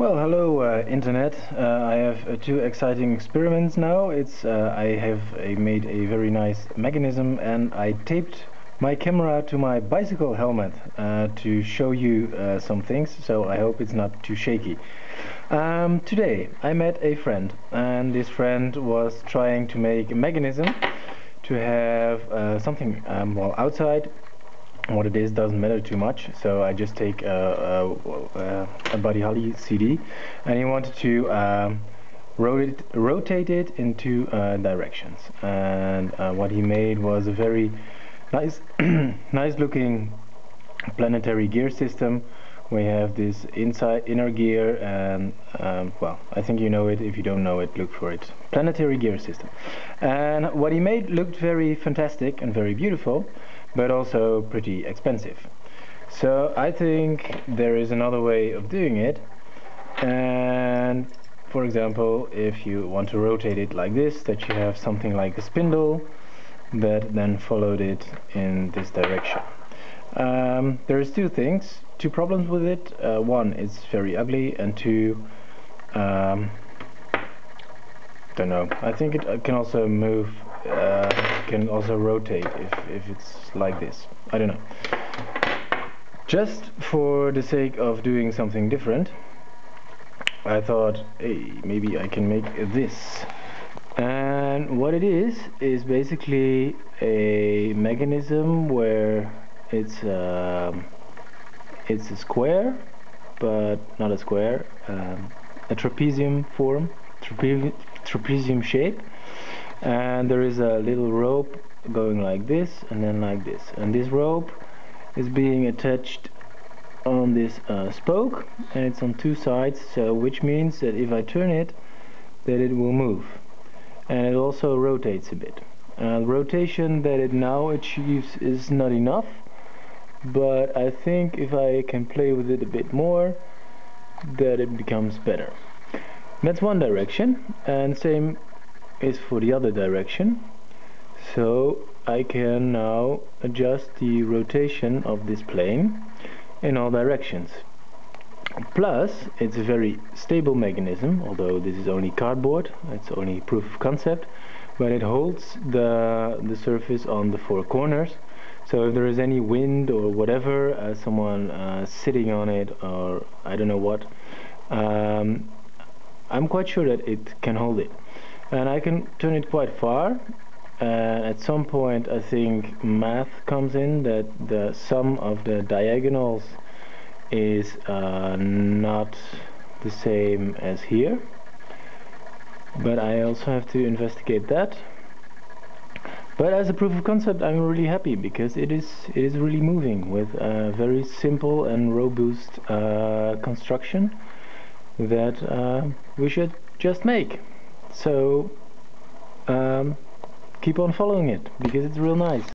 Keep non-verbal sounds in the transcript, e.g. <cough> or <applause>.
Well, hello uh, internet. Uh, I have uh, two exciting experiments now. It's uh, I have made a very nice mechanism and I taped my camera to my bicycle helmet uh, to show you uh, some things. So I hope it's not too shaky. Um, today I met a friend and this friend was trying to make a mechanism to have something um, well outside what it is doesn't matter too much. So I just take a, a, a Buddy Holly CD and he wanted to um, rotate, rotate it in two uh, directions. And uh, what he made was a very nice <clears throat> nice looking planetary gear system. We have this inside inner gear and um, well I think you know it. If you don't know it look for it. Planetary gear system. And what he made looked very fantastic and very beautiful but also pretty expensive. So I think there is another way of doing it and for example if you want to rotate it like this that you have something like a spindle that then followed it in this direction. Um, there's two things, two problems with it. Uh, one, it's very ugly and two, um, don't know. I think it can also move uh, can also rotate if, if it's like this. I don't know. Just for the sake of doing something different, I thought, hey, maybe I can make this. And what it is, is basically a mechanism where it's, uh, it's a square, but not a square, um, a trapezium form, trape trapezium shape and there is a little rope going like this and then like this. And this rope is being attached on this uh, spoke and it's on two sides so which means that if I turn it that it will move. And it also rotates a bit. Uh, the rotation that it now achieves is not enough but I think if I can play with it a bit more that it becomes better. That's one direction and same is for the other direction. So I can now adjust the rotation of this plane in all directions. Plus it's a very stable mechanism although this is only cardboard it's only proof of concept but it holds the the surface on the four corners. So if there is any wind or whatever uh, someone uh, sitting on it or I don't know what um, I'm quite sure that it can hold it and I can turn it quite far. And at some point I think math comes in that the sum of the diagonals is uh, not the same as here. But I also have to investigate that. But as a proof of concept I'm really happy because it is it is really moving with a very simple and robust uh, construction that uh, we should just make so um, keep on following it because it's real nice